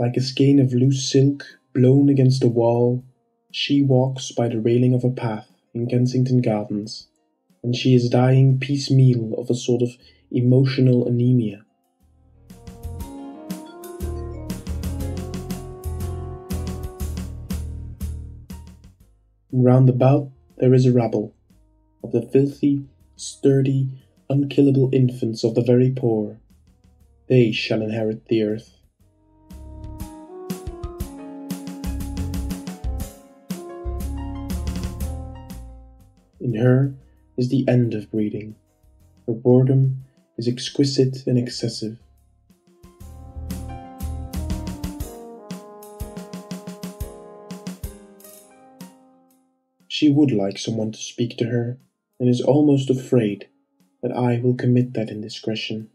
Like a skein of loose silk blown against a wall, she walks by the railing of a path in Kensington Gardens, and she is dying piecemeal of a sort of emotional anemia. Round about there is a rabble Of the filthy, sturdy, unkillable infants of the very poor. They shall inherit the earth. In her is the end of breeding. Her boredom is exquisite and excessive. She would like someone to speak to her, and is almost afraid that I will commit that indiscretion.